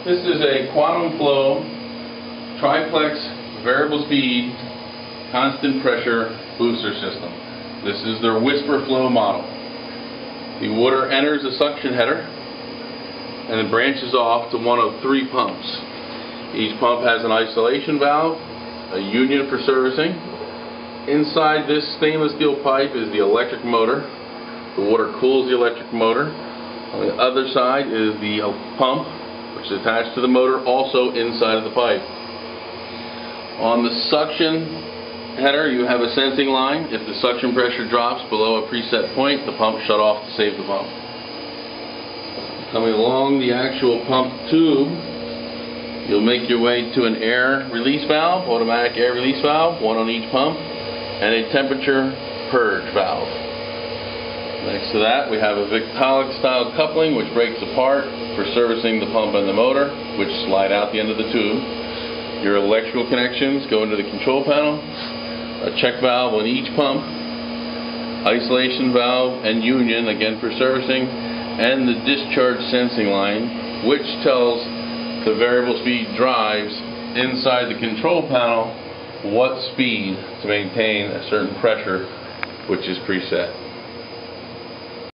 This is a QuantumFlo triplex variable speed constant pressure booster system. This is their whisper flow model. The water enters a suction header and it branches off to one of three pumps. Each pump has an isolation valve, a union for servicing. Inside this stainless steel pipe is the electric motor. The water cools the electric motor. On the other side is the pump, which is attached to the motor, also inside of the pipe. On the suction header, you have a sensing line. If the suction pressure drops below a preset point, the pump shut off to save the pump. Coming along the actual pump tube, you'll make your way to an air release valve, automatic air release valve, one on each pump, and a temperature purge valve. Next to that, we have a Victaulic style coupling which breaks apart for servicing the pump and the motor, which slide out the end of the tube. Your electrical connections go into the control panel, a check valve on each pump, isolation valve and union, again for servicing, and the discharge sensing line, which tells the variable speed drives inside the control panel what speed to maintain a certain pressure, which is preset.